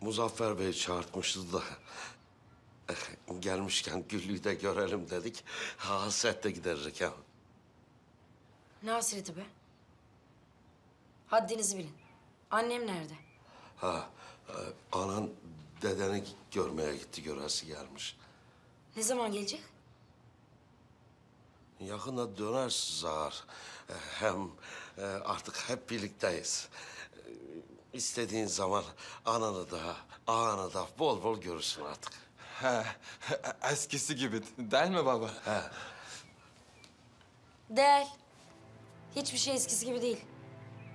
Muzaffer Bey çağırtmıştı da... Gelmişken Güllü'yü de görelim dedik. Hasret de giderecek ha. Ne hasreti be? Haddinizi bilin. Annem nerede? Ha, e, anan dedeni görmeye gitti, göresi gelmiş. Ne zaman gelecek? Yakında döner. E, Hem e, artık hep birlikteyiz. İstediğin zaman ananı da, ağanı da bol bol görürsün artık. He, eskisi gibi değil mi baba? Değil. Hiçbir şey eskisi gibi değil.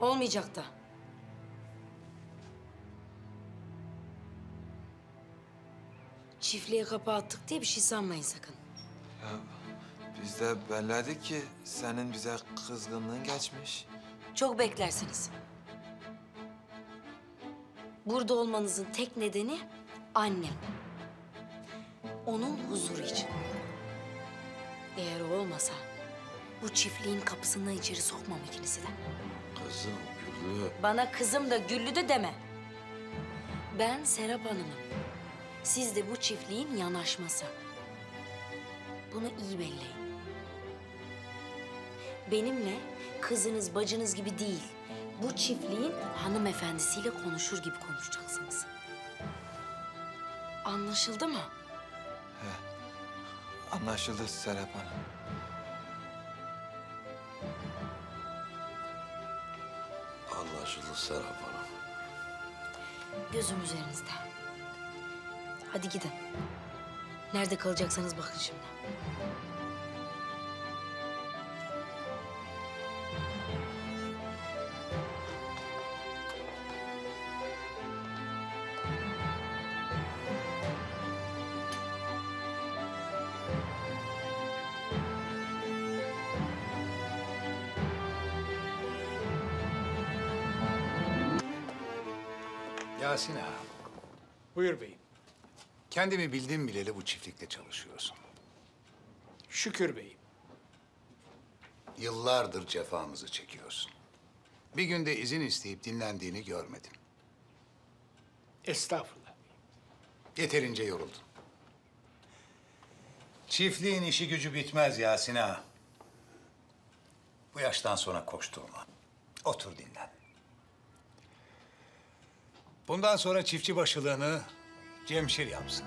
Olmayacak da. Çiftliğe kapı attık diye bir şey sanmayın sakın. Biz de belledik ki senin bize kızgınlığın geçmiş. Çok beklersiniz. Burada olmanızın tek nedeni annem. Onun huzuru için. Eğer o olmasa bu çiftliğin kapısından içeri sokmam ikinizi de. Kızım Güllü. Bana kızım da güllü de deme. Ben Serap Hanım'ım. Siz de bu çiftliğin yanaşması. Bunu iyi belleyin. Benimle kızınız bacınız gibi değil, bu çiftliğin hanımefendisiyle konuşur gibi konuşacaksınız. Anlaşıldı mı? Anlaşıldı Serap Hanım. Anlaşıldı Serap Hanım. Gözüm üzerinizde. Hadi gidin. Nerede kalacaksanız bakın şimdi. Yasin ağa. Buyur beyim. Kendimi bildim bileli bu çiftlikte çalışıyorsun. Şükür beyim. Yıllardır cefamızı çekiyorsun. Bir günde izin isteyip dinlendiğini görmedim. Estağfurullah. Yeterince yoruldun. Çiftliğin işi gücü bitmez Yasin ağa. Bu yaştan sonra koşturma. Otur dinlen. Bundan sonra çiftçi başılığını Cemşir yapsın.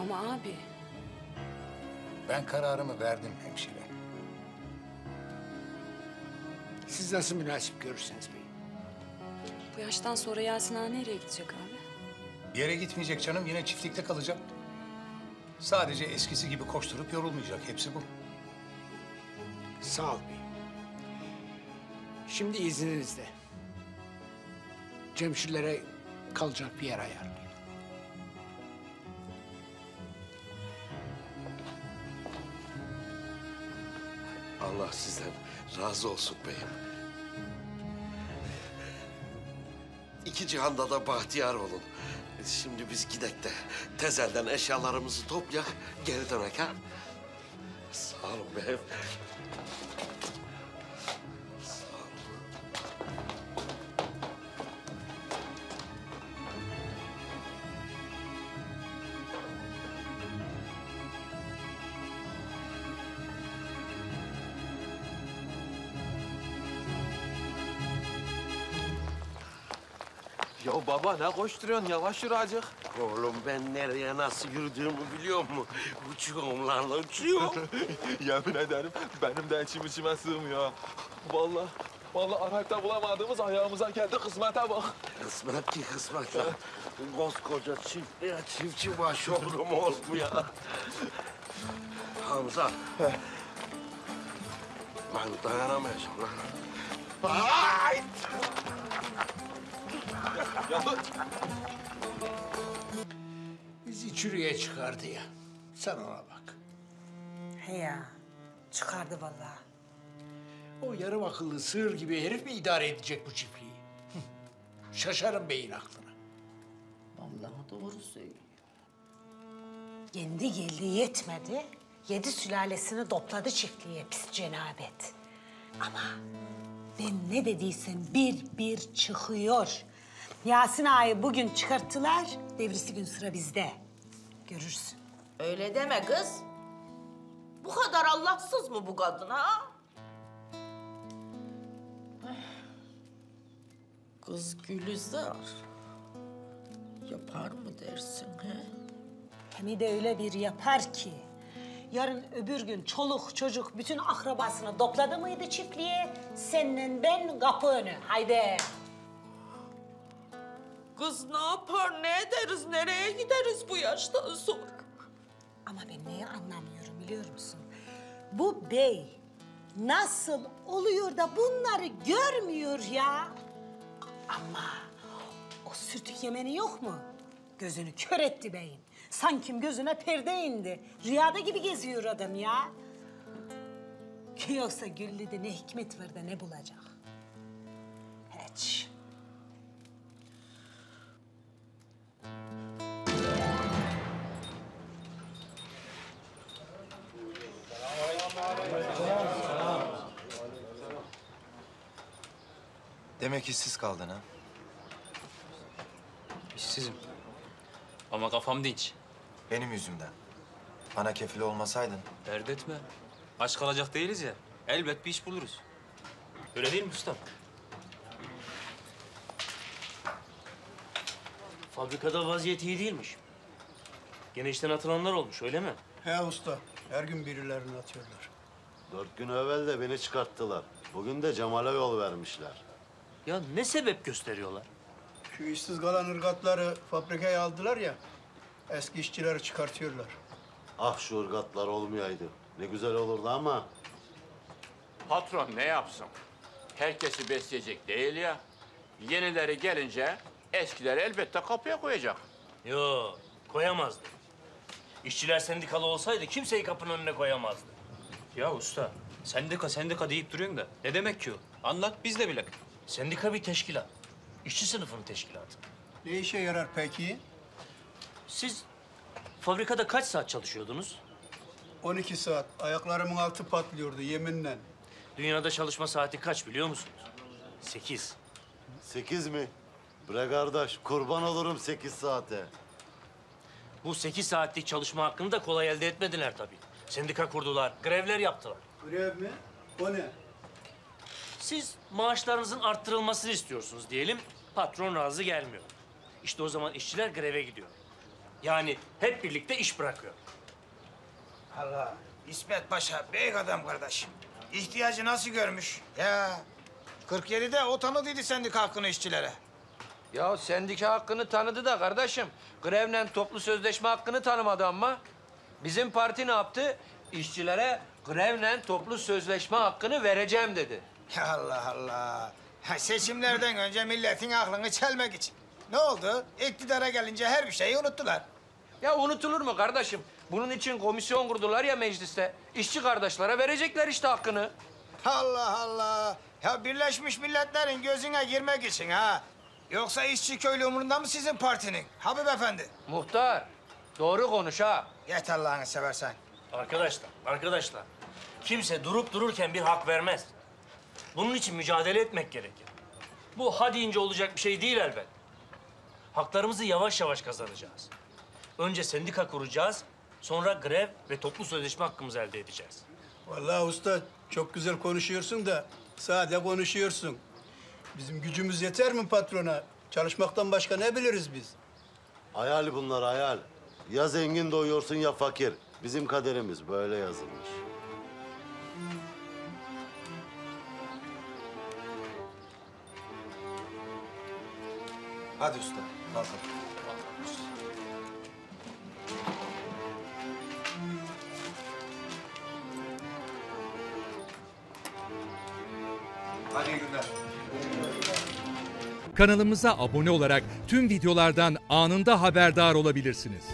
Ama abi, Ben kararımı verdim hemşire. Siz nasıl münasip görürseniz beyim. Bu yaştan sonra Yasin Ağa nereye gidecek abi? Bir yere gitmeyecek canım, yine çiftlikte kalacak. Sadece eskisi gibi koşturup yorulmayacak, hepsi bu. Sağ ol beyim. Şimdi izninizle. Cemşirlere kalacak bir yer ayarlayın. Allah sizden razı olsun beyim. İki cihanda da bahtiyar olun. Şimdi biz gidek de tezelden eşyalarımızı toplayak, geri dönek ha. Sağ olun beyim. Ya baba ne koşturuyorsun? Yavaş yürü acık. Oğlum ben nereye nasıl yürüdüğümü biliyor musun? Uçuyorum lan uçuyorum. Yemin ederim benim de içim içime sığmıyor. Vallahi, vallahi arayıp da bulamadığımız ayağımıza geldi kısmete bak. kısmet ki kısmet lan. Koskoca çiftliğe çiftçi başı oldum oğlum ya. Hamza. Ben dayanamayacağım lan. Ay! Bizi çürüye çıkardı ya. Sen ona bak. He ya. Çıkardı vallahi. O yarım akıllı sığır gibi herif mi idare edecek bu çiftliği? Şaşarım beyin aklına. Vallahi doğru söylüyor. Kendi geldiği yetmedi. Yedi sülalesini topladı çiftliğe pis cenabet. Ama ben ne dediysem bir bir çıkıyor. Yasin ağayı bugün çıkarttılar, devrisi gün sıra bizde. Görürsün. Öyle deme kız. Bu kadar Allahsız mı bu kadın ha? Kız Gülizar. Yapar mı dersin he? Hem de öyle bir yapar ki. Yarın öbür gün çoluk çocuk bütün akrabasını topladı mıydı çiftliğe? Seninle ben kapı önü. Haydi. Kız ne yapar, ne ederiz, nereye gideriz bu yaştan sonra? Ama ben neyi anlamıyorum biliyor musun? Bu bey nasıl oluyor da bunları görmüyor ya? Ama o sürtük yemeni yok mu? Gözünü kör etti beyin. Sanki gözüne perde indi. Rüyada gibi geziyor adam ya. Yoksa Güllü'de ne hikmet var da ne bulacak? Hiç. Demek işsiz kaldın ha? İşsizim. Ama kafam dinç. Benim yüzümden. Bana kefil olmasaydın. Dert etme. Aç kalacak değiliz ya. Elbet bir iş buluruz. Öyle değil mi usta? Fabrikada vaziyet iyi değilmiş. Gene işten atılanlar olmuş öyle mi? He usta, her gün birilerini atıyorlar. Dört gün evvel de beni çıkarttılar. Bugün de Cemal'e yol vermişler. Ya ne sebep gösteriyorlar? Şu işsiz kalan ırgatları fabrikaya aldılar ya, eski işçileri çıkartıyorlar. Ah şu ırgatlar olmayaydı. Ne güzel olurdu ama Patron ne yapsın? Herkesi besleyecek değil ya. Yenileri gelince eskileri elbette kapıya koyacak. Yo koyamazdı. İşçiler sendikalı olsaydı kimseyi kapının önüne koyamazdı. Ya usta, sendika sendika deyip duruyorsun da ne demek ki o? Anlat biz de bilek. Sendika bir teşkilat. İşçi sınıfının teşkilatı. Ne işe yarar peki? Siz fabrikada kaç saat çalışıyordunuz? 12 saat, ayaklarımın altı patlıyordu yeminle. Dünyada çalışma saati kaç biliyor musunuz? Sekiz. sekiz mi? Bre kardeş kurban olurum sekiz saate. Bu sekiz saatlik çalışma hakkını da kolay elde etmediler tabii. Sendika kurdular, grevler yaptılar. Grev mi? O ne? Siz maaşlarınızın arttırılmasını istiyorsunuz diyelim. Patron razı gelmiyor. İşte o zaman işçiler greve gidiyor. Yani hep birlikte iş bırakıyor. Allah. İsmet Paşa büyük adam kardeşim. İhtiyacı nasıl görmüş? Ya 47'de o tanıdıydı sendika hakkını işçilere. Ya sendika hakkını tanıdı da kardeşim. Grevle toplu sözleşme hakkını tanımadı ama. Bizim parti ne yaptı? İşçilere grevle toplu sözleşme hakkını vereceğim dedi. Ya Allah Allah. Ha, seçimlerden önce milletin aklını çelmek için. Ne oldu? İktidara gelince her bir şeyi unuttular. Ya unutulur mu kardeşim? Bunun için komisyon kurdular ya mecliste. İşçi kardeşlere verecekler işte hakkını. Allah Allah. Ya Birleşmiş Milletler'in gözüne girmek için ha. Yoksa işçi köylü umurunda mı sizin partinin? Habib Efendi. Muhtar, doğru konuş ha. Yet Allah'ını seversen. Arkadaşlar, arkadaşlar. Kimse durup dururken bir hak vermez. Bunun için mücadele etmek gerekir. Bu ha deyince olacak bir şey değil elbet. Haklarımızı yavaş yavaş kazanacağız. Önce sendika kuracağız, sonra grev ve toplu sözleşme hakkımızı elde edeceğiz. Vallahi usta çok güzel konuşuyorsun da sade konuşuyorsun. Bizim gücümüz yeter mi patrona? Çalışmaktan başka ne biliriz biz? Hayal bunlar hayal. Ya zengin doyuyorsun ya fakir. Bizim kaderimiz böyle yazılmış. Hadi usta kalkalım. Hadi iyi günler. Kanalımıza abone olarak tüm videolardan anında haberdar olabilirsiniz.